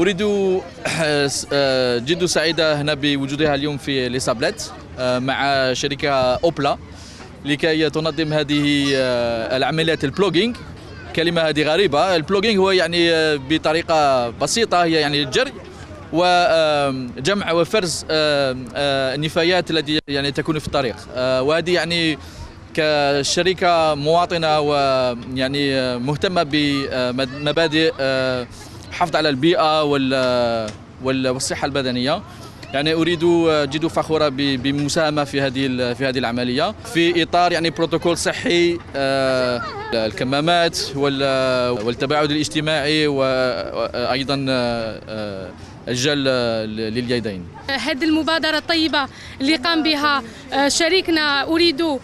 أوريدو آه، جد سعيدة هنا بوجودها اليوم في Les Sablettes آه، مع شركة أوبلا لكي تنظم هذه آه، العمليات ال plogging كلمة هذه غريبة. ال plogging هو يعني آه، بطريقة بسيطة هي يعني الجري وجمع وفرز آه، آه، النفايات التي يعني تكون في الطريق. آه، وهذه يعني كشركة مواطنة ويعني آه، مهتمة بمبادئ آه، حفظ على البيئة وال- وال- والصحة البدنية. يعني أريد جد فخورة بمساهمة في هذه في هذه العملية. في إطار يعني بروتوكول صحي آه، الكمامات وال- والتباعد الاجتماعي وأيضا آه، آه، الجل لليدين. هذه المبادرة الطيبة اللي قام بها شريكنا. أريد آه،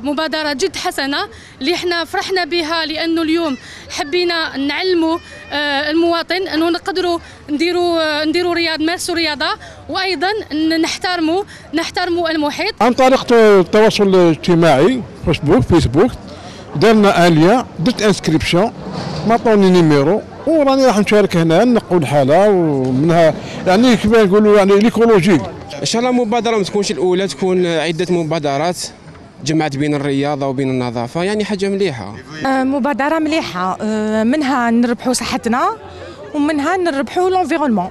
مبادرة جد حسنة اللي إحنا فرحنا بها لأنه اليوم حبينا نعلموا آه، المواطن أنه نقدروا نديروا آه، نديروا رياض نمارسوا رياضة وأيضا نحترموا نحترموا المحيط. عن طريق التواصل الاجتماعي Facebook Facebook. درنا اليا درت inscription معطوني numéro. وراني راح نشارك هنا نقول حاله ومنها يعني كيف نقولوا يعني l'écologie إن شاء الله مبادرة ما تكونش الأولى تكون عدة مبادرات. جمعت بين الرياضة وبين النظافة يعني حاجة مليحة. آه، مبادرة مليحة. آه، منها نربحوا صحتنا ومنها نربحوا لونفيرونمون